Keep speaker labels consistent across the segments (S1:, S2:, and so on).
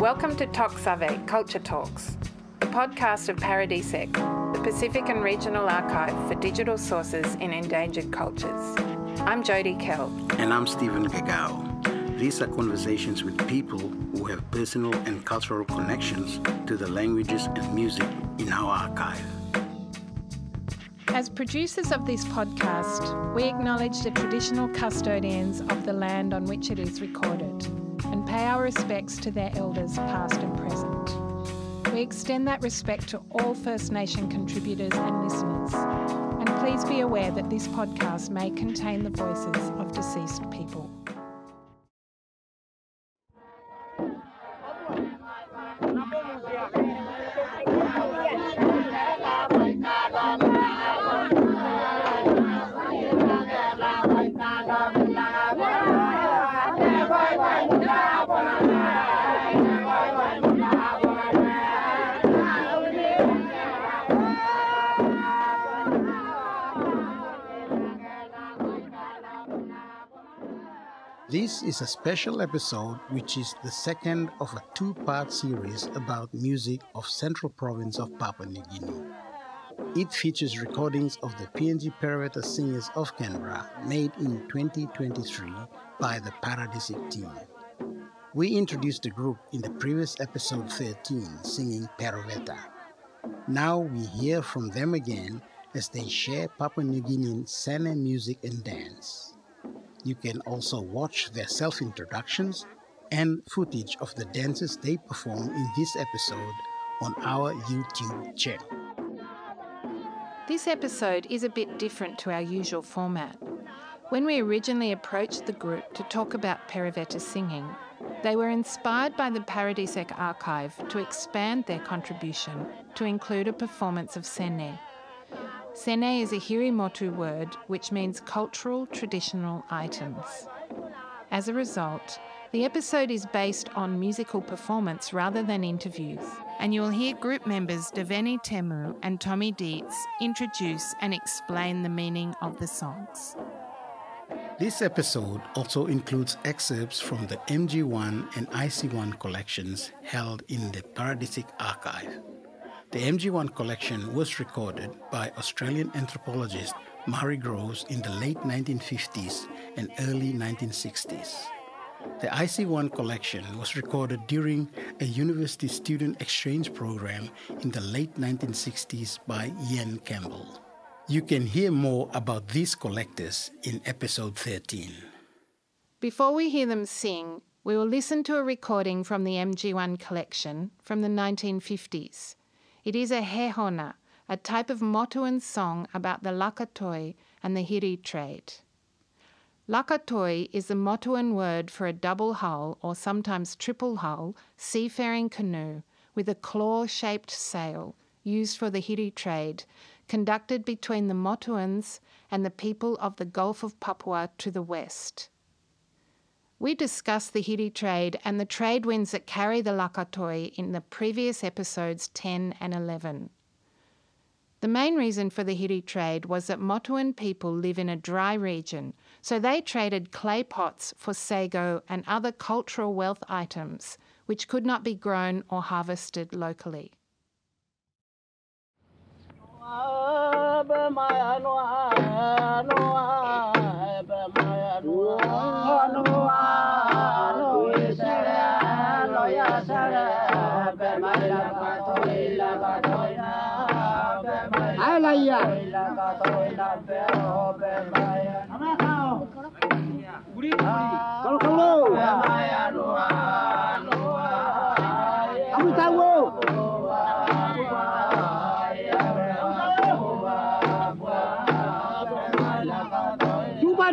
S1: Welcome to Toksave Culture Talks, the podcast of Paradisec, the Pacific and Regional Archive for digital sources in endangered cultures. I'm Jodie Kell.
S2: And I'm Stephen Gagao. These are conversations with people who have personal and cultural connections to the languages and music in our archive.
S1: As producers of this podcast, we acknowledge the traditional custodians of the land on which it is recorded and pay our respects to their elders, past and present. We extend that respect to all First Nation contributors and listeners. And please be aware that this podcast may contain the voices of deceased people.
S2: This is a special episode which is the second of a two part series about music of Central Province of Papua New Guinea. It features recordings of the PNG Peroveta Singers of Canberra made in 2023 by the Paradisec team. We introduced the group in the previous episode 13 singing Peroveta. Now we hear from them again as they share Papua New Guinean Sene music and dance. You can also watch their self introductions and footage of the dances they perform in this episode on our YouTube channel.
S1: This episode is a bit different to our usual format. When we originally approached the group to talk about Peroveta singing, they were inspired by the Paradisec archive to expand their contribution to include a performance of Sene. Sene is a Hiri Motu word which means cultural traditional items. As a result, the episode is based on musical performance rather than interviews, and you will hear group members Deveni Temu and Tommy Dietz introduce and explain the meaning of the songs.
S2: This episode also includes excerpts from the MG1 and IC1 collections held in the Paradisec archive. The MG1 collection was recorded by Australian anthropologist Murray Groves in the late 1950s and early 1960s. The IC1 collection was recorded during a university student exchange program in the late 1960s by Ian Campbell. You can hear more about these collectors in episode 13.
S1: Before we hear them sing, we will listen to a recording from the MG1 collection from the 1950s. It is a hehona, a type of Motuan song about the lakatoi and the hiri trade. Lakatoi is the Motuan word for a double hull or sometimes triple hull seafaring canoe with a claw shaped sail used for the hiri trade conducted between the Motuans and the people of the Gulf of Papua to the west. We discussed the Hiri trade and the trade winds that carry the Lakatoi in the previous episodes 10 and 11. The main reason for the Hiri trade was that Motuan people live in a dry region, so they traded clay pots for sago and other cultural wealth items which could not be grown or harvested locally.
S3: Alaya. Kalau kalau. Kamu tahu.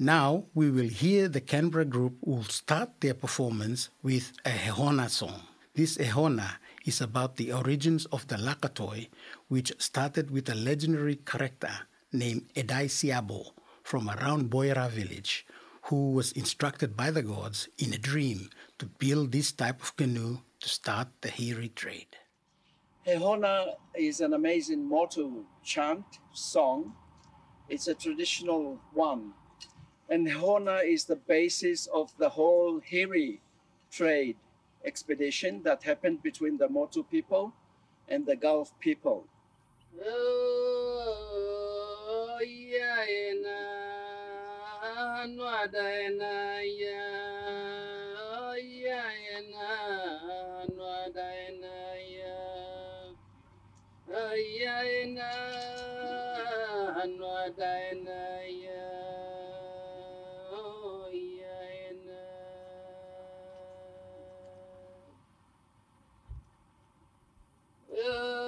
S2: Now we will hear the Canberra group will start their performance with a Hehona song. This Hehona is about the origins of the Lakatoi, which started with a legendary character named Edai Siabo from around Boera village, who was instructed by the gods in a dream to build this type of canoe to start the Hiri trade.
S4: Hehona is an amazing Motu chant song. It's a traditional one. And Hehona is the basis of the whole Hiri trade expedition that happened between the Motu people and the Gulf people.
S5: Oh, yeah, nwa da na, yeah, yeah,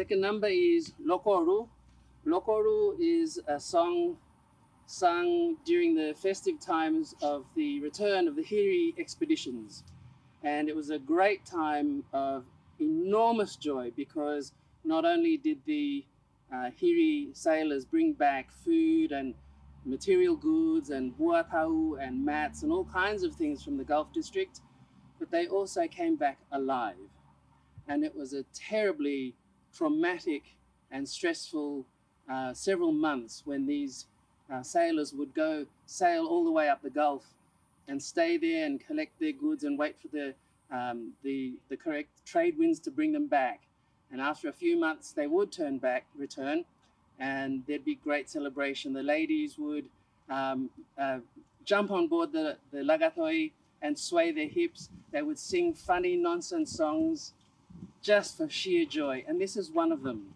S5: second number is Lokoru. Lokoru is a song sung during the festive times of the return of the Hiri expeditions. And it was a great time of enormous joy because not only did the uh, Hiri sailors bring back food and material goods and buatau and mats and all kinds of things from the Gulf district, but they also came back alive. And it was a terribly traumatic and stressful uh, several months when these uh, sailors would go sail all the way up the Gulf and stay there and collect their goods and wait for the, um, the, the correct trade winds to bring them back. And after a few months, they would turn back, return, and there'd be great celebration. The ladies would um, uh, jump on board the, the lakatoi and sway their hips. They would sing funny nonsense songs just for sheer joy. And this is one of them.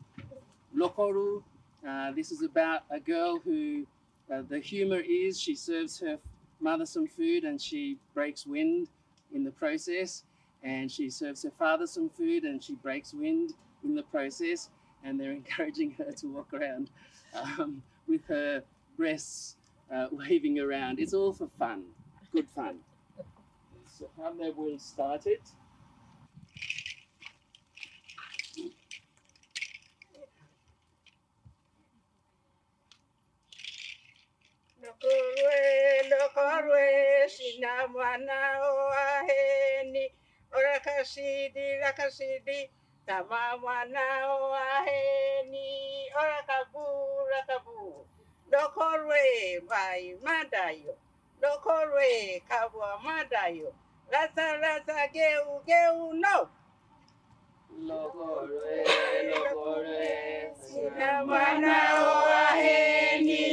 S5: Lokoru. Uh, this is about a girl who uh, the humor is she serves her mother some food and she breaks wind in the process. And she serves her father some food and she breaks wind in the process. And they're encouraging her to walk around um, with her breasts uh, waving around. It's all for fun, good fun.
S4: So Hannah will start it.
S6: Lokorwe, lokorwe, sinamwana oaheni, orakasidi, rakasidi, tamamwana oaheni, orakabu, rakabu. Lokorwe, mai madayo, lokorwe, kabwa madayo, rasa, rasa, geu, geu, no.
S5: Lokorwe, lokorwe,
S6: Sinamwana oaheni,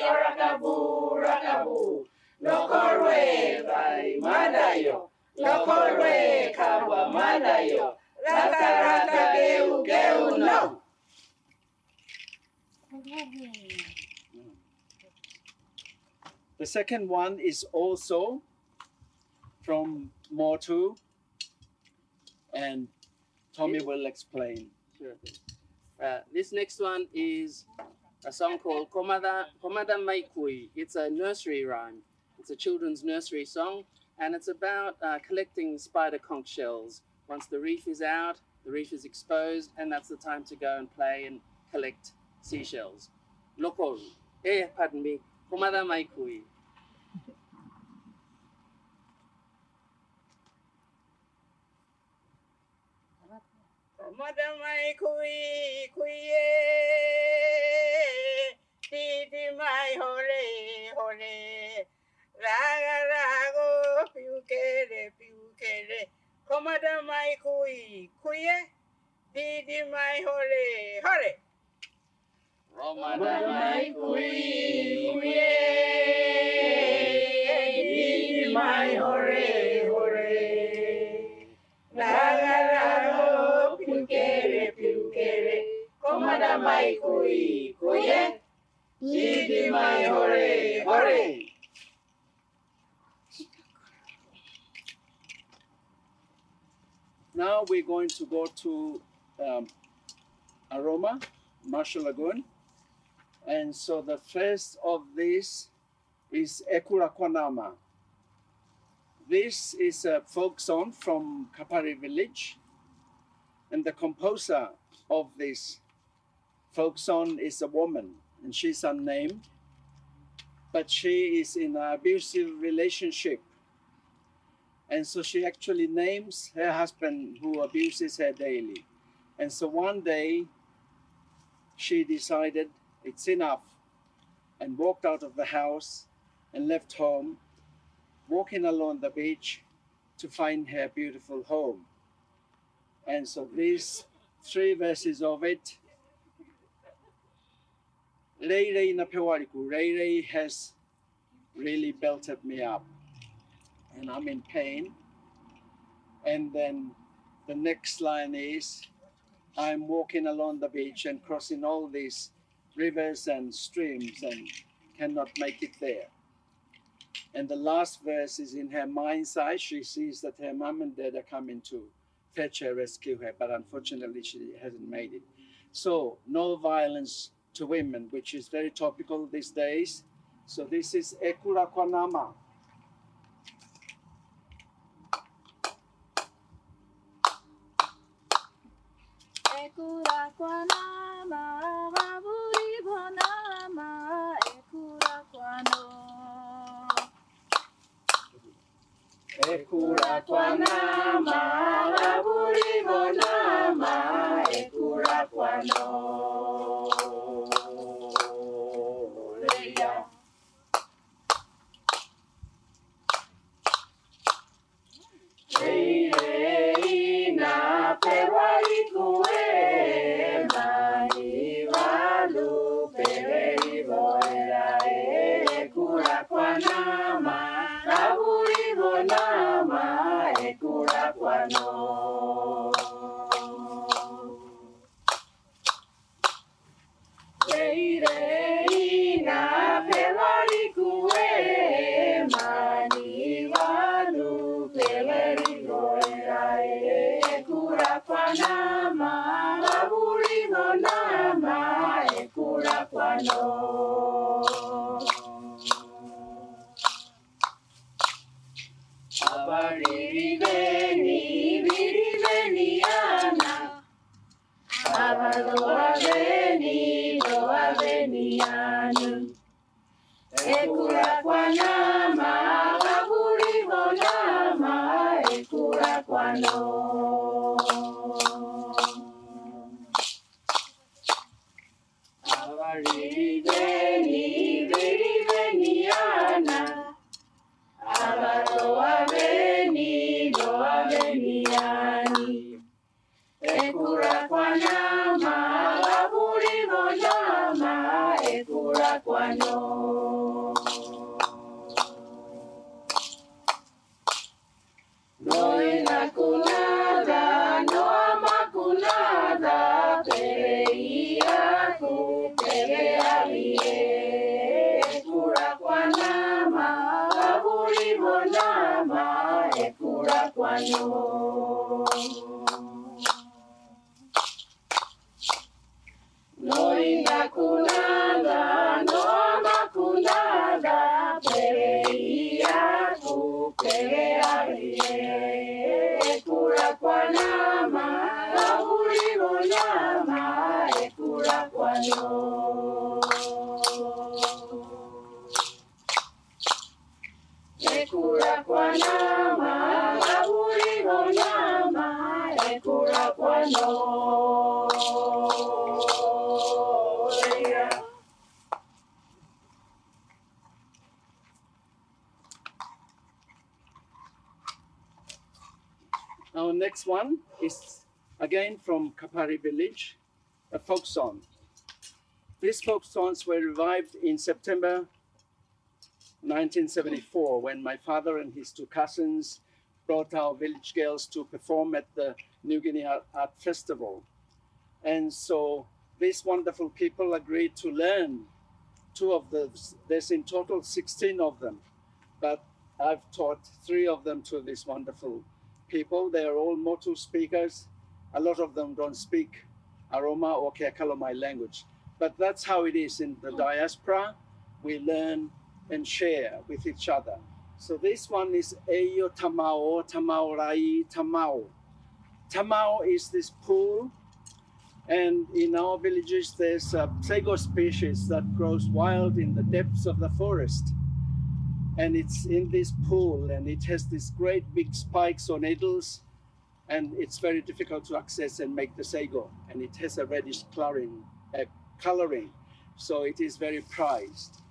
S6: orakabu, rakabu. Lokorwe, bai lokorwe, kabwa madayo, rata, rata, geu, geu, no.
S4: The second one is also from Motu, and Tommy will explain.
S5: Uh, this next one is a song called Komada, Komada Maikui. It's a nursery rhyme. It's a children's nursery song, and it's about uh, collecting spider conch shells. Once the reef is out, the reef is exposed, and that's the time to go and play and collect seashells. Lokoru. Eh, pardon me. Komada Maikui.
S6: Madamai kui kuiye, didi mai hore hore, raga rago piukere piukere, komada mai kui kuiye, didi mai hore hore. Madamai kui kuiye, didi mai hore hore. Raga kui kuye, hore hore.
S4: Now we're going to go to um, Aroma, Marshall Lagoon. And so the first of this is Ekura Kwanama. This is a folk song from Kapari village. And the composer of this folk song is a woman, and she's unnamed. But she is in an abusive relationship and so she actually names her husband who abuses her daily. And so one day she decided it's enough and walked out of the house and left home, walking along the beach to find her beautiful home. And so these three verses of it Rei Rei na Pewariku, Rei Rei has really belted me up and I'm in pain. And then the next line is I'm walking along the beach and crossing all these rivers and streams and cannot make it there. And the last verse is in her mind's eye. She sees that her mom and dad are coming to fetch her, rescue her, but unfortunately she hasn't made it. So, no violence to women, which is very topical these days. So, this is Ekura Kwanama.
S7: Ekura kwanama, waburi bonama, ekura kwano.
S4: Ekura
S6: Kwanama, waburi bonama, ekura kwano.
S7: Nama baburi nama ekura kwano. Yana abadoabeni doabeni yanu ekura kwanama baburi nama ekura kwano kwano No inakunada, no aburi bonama, ekura kwano. Ekura kwanama, aburi bonama, ekura kwano. Yeah.
S4: Our next one is again from Kapari village, a folk song. These folk songs were revived in September 1974 when my father and his two cousins brought our village girls to perform at the New Guinea Art, Festival. And so these wonderful people agreed to learn two of the, there's in total 16 of them, but I've taught three of them to these wonderful people. They are all Motu speakers. A lot of them don't speak Aroma or Kekalomai language. But that's how it is in the diaspora. We learn and share with each other. So this one is Eyo Tamao, Tamao Rai, Tamao. Tamao is this pool, and in our villages there's uh, a sago species that grows wild in the depths of the forest. And it's in this pool, and it has these great big spikes or needles, and it's very difficult to access and make the sago. And it has a reddish coloring, uh, coloring, so it is very prized.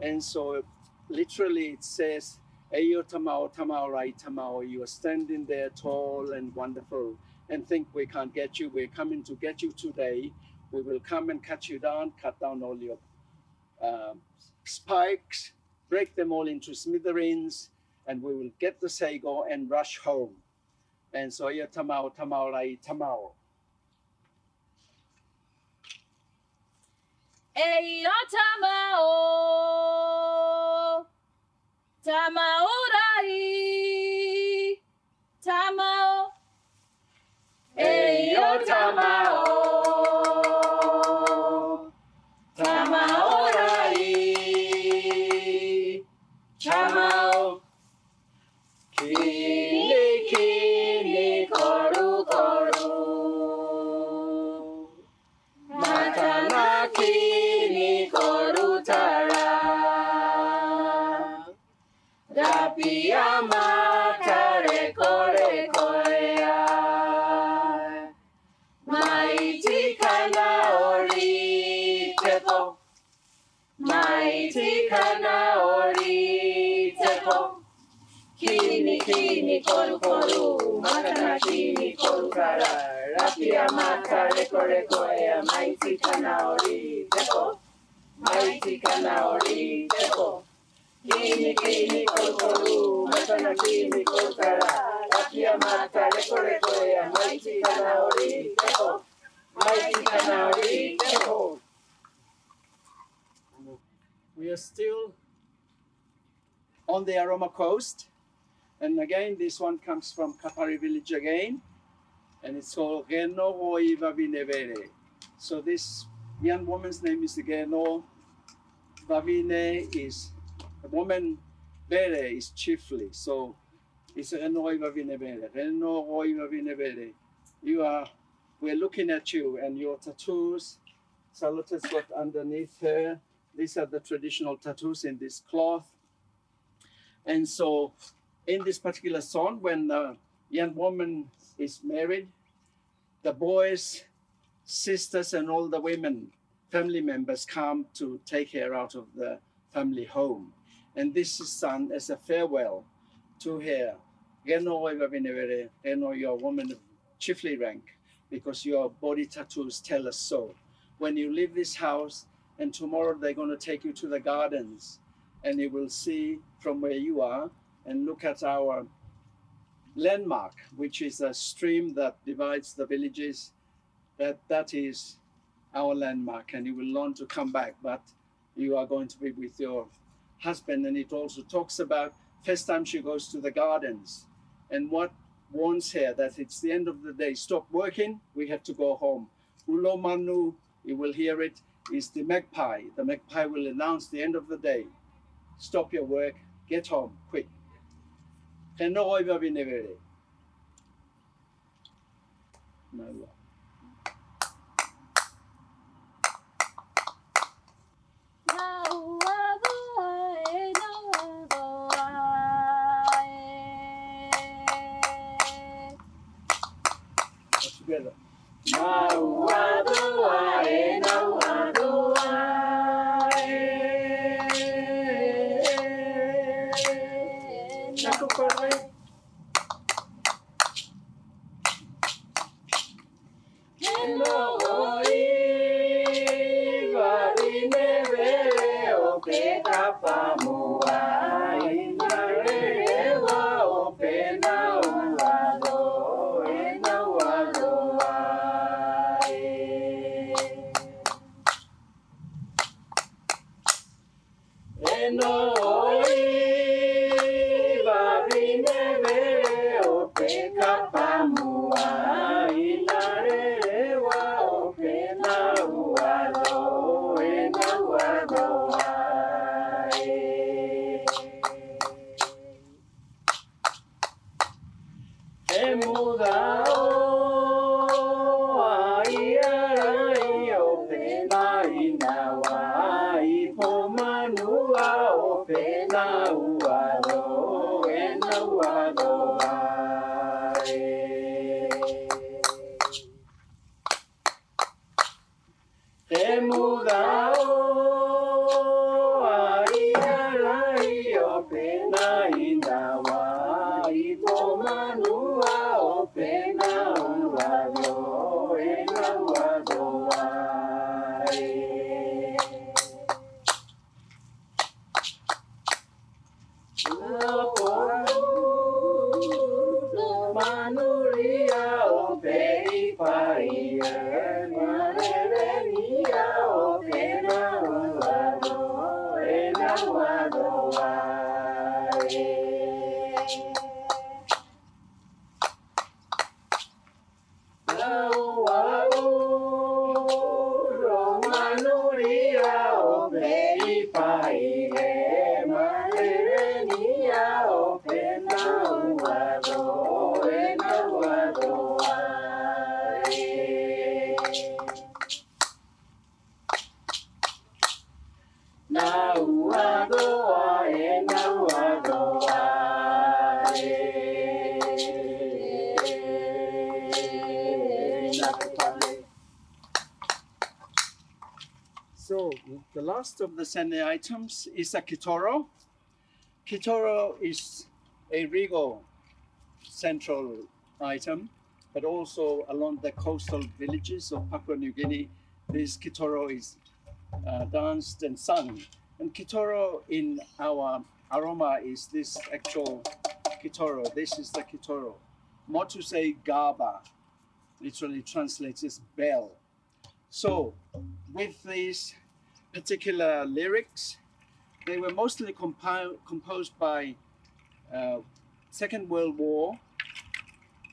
S4: And so literally it says, Eyo tamao, tamao rai tamao, you are standing there tall and wonderful and think we can't get you. We're coming to get you today. We will come and cut you down, cut down all your um, spikes, break them all into smithereens, and we will get the sago and rush home. And so, Eyo tamao, tamao rai tamao.
S8: Eyo tamao, tamao rai, tamao.
S7: Eyo tamao Koru koru. Kini koru kara. Rapia matare kore korea. Mighty kana ori tepo. Mighty kana ori tepo. Kini kini koru koru. Kini koru kara. Rapia matare kore korea. Mighty kana ori tepo. Mighty kana ori tepo.
S4: We are still on the Aroma coast. And again, this one comes from Kapari village again. and it's called Geno Hoi Vavinevere. So this young woman's name is Geno. Vavine is a woman, Bere is chiefly. So it's Geno Hoi Vavinevere. Geno Hoi Vavinevere. You are, we're looking at you and your tattoos. Saluta's got underneath her. These are the traditional tattoos in this cloth. And so in this particular song, when the young woman is married, the boys, sisters, and all the women, family members come to take her out of the family home. And this is sung as a farewell to her. Geno, you're a woman of chiefly rank because your body tattoos tell us so. When you leave this house, and tomorrow they're going to take you to the gardens, and you will see from where you are and look at our landmark, which is a stream that divides the villages. That that is our landmark, and you will learn to come back. But you are going to be with your husband, and it also talks about first time she goes to the gardens, and what warns her that it's the end of the day. Stop working. We have to go home. Ulo manu, you will hear it, is the magpie. The magpie will announce the end of the day. Stop your work. Get home quick. Keno oiva vinevere. No. Together. So the last of the Sene items is a kitoro. Kitoro is a Rigo central item, but also along the coastal villages of Papua New Guinea, this kitoro is uh, danced and sung. And kitoro in our aroma is this actual kitoro. This is the kitoro. Motusei gaba literally translates as bell. So with these particular lyrics, they were mostly compi- composed by uh, Second World War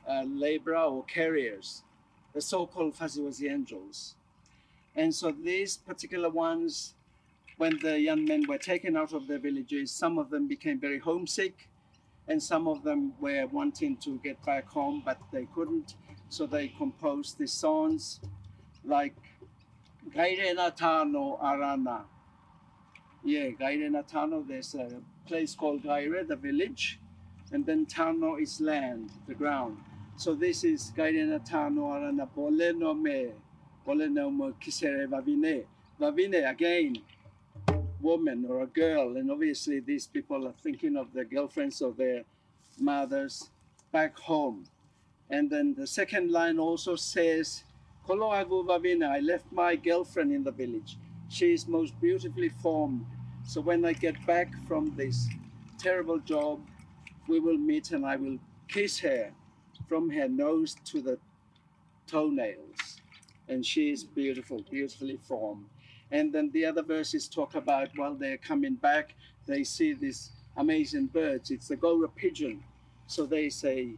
S4: uh, laborer or carriers, the so-called Fuzzy Angels. And so these particular ones, when the young men were taken out of their villages, some of them became very homesick, and some of them were wanting to get back home, but they couldn't. So they composed these songs like Gaire Natano Arana. Yeah, Gaire Natano, there's a place called Gaire, the village, and then Tano is land, the ground. So this is Gaire Natano Arana Boleno Me, Boleno Me Kisere Vavine. Vavine, again, woman or a girl, and obviously these people are thinking of their girlfriends or their mothers back home. And then the second line also says, I left my girlfriend in the village. She is most beautifully formed. So when I get back from this terrible job, we will meet and I will kiss her from her nose to the toenails. And she is beautiful, beautifully formed. And then the other verses talk about while they're coming back, they see these amazing birds. It's the Goura pigeon. So they say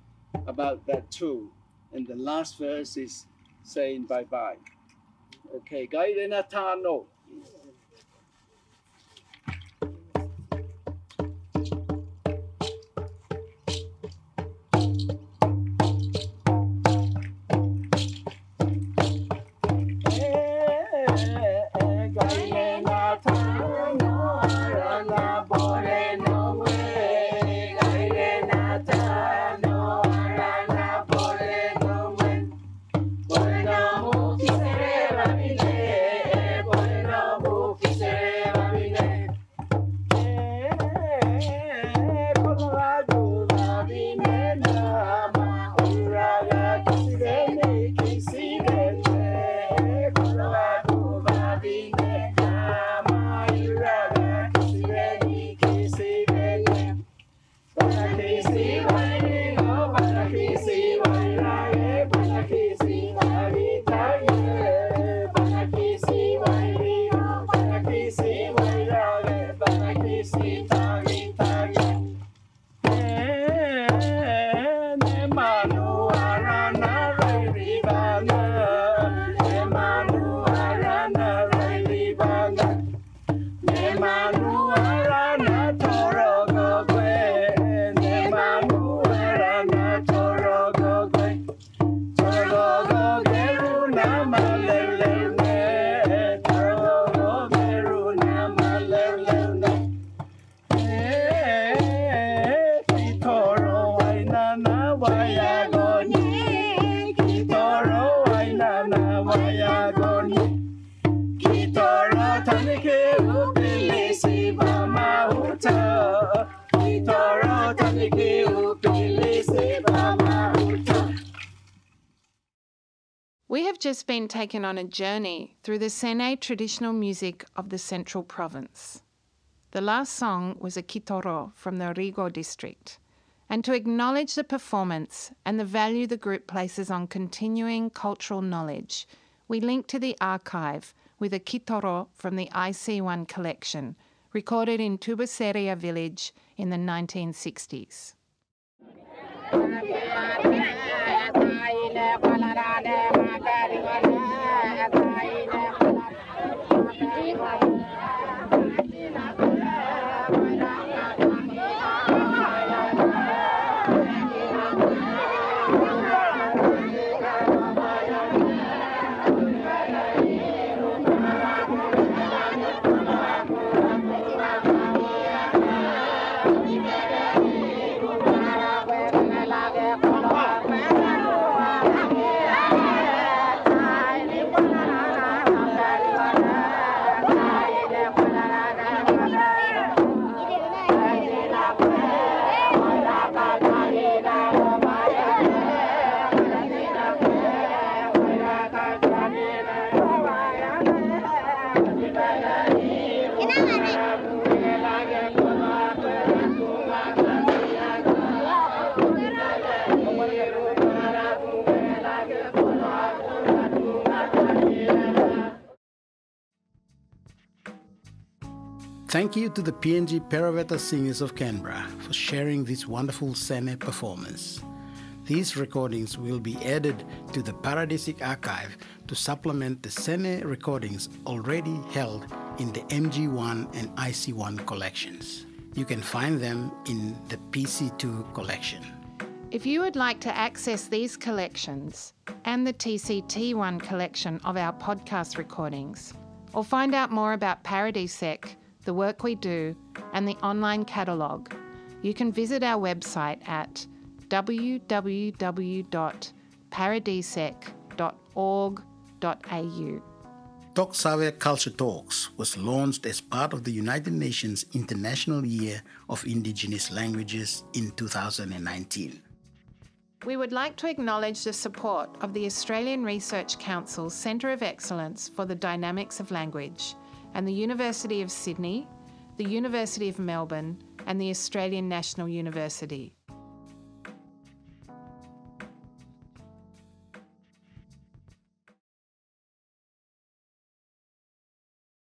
S4: about that too. And the last verse is saying bye bye. Okay, Gaire
S1: have just been taken on a journey through the Sene traditional music of the Central Province. The last song was a kitoro from the Rigo district. And to acknowledge the performance and the value the group places on continuing cultural knowledge, we link to the archive with a kitoro from the IC1 collection, recorded in Tubusereia village in the 1960s.
S2: Thank you to the PNG Peroveta Singers of Canberra for sharing this wonderful Sene performance. These recordings will be added to the Paradisec archive to supplement the Sene recordings already held in the MG1 and IC1 collections. You can find them in the PC2 collection.
S1: If you would like to access these collections and the TCT1 collection of our podcast recordings, or find out more about Paradisec, the work we do, and the online catalogue, you can visit our website at www.paradisec.org.au.
S2: Toksave Culture Talks was launched as part of the United Nations International Year of Indigenous Languages in 2019.
S1: We would like to acknowledge the support of the Australian Research Council's Centre of Excellence for the Dynamics of Language and the University of Sydney, the University of Melbourne, and the Australian National University.